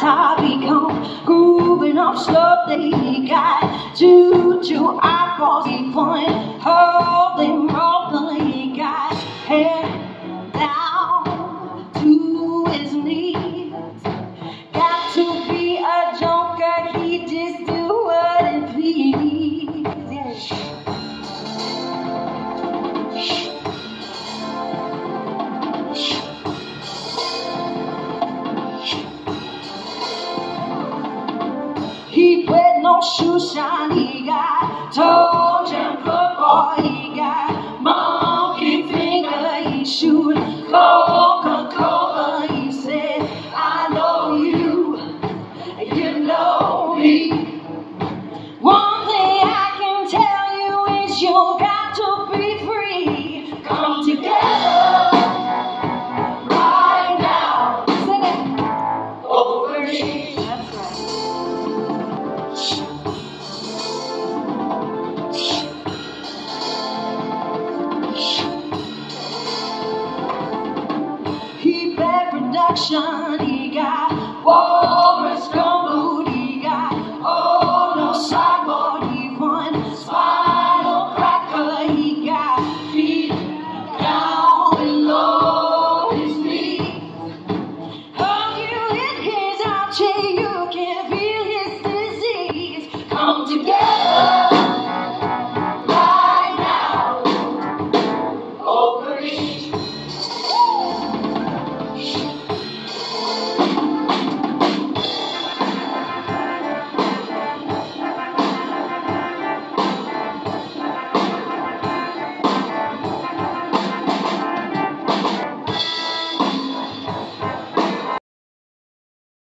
top, he come grooving up slowly. He got juju eyeballs, he point, holding, rolling. He got head down to his knees. Got to be a joker, he just do what it please. Yeah. Coca-Cola, said, I know you, you know me. One thing I can tell you is you got to be free. Come together right now. Over me. That's right. Bad he got Walrus gumboot, he got Oh no sideboard, he won Spinal cracker, he got feet down below his feet. Hug you in his armchair, you can feel his disease. Come together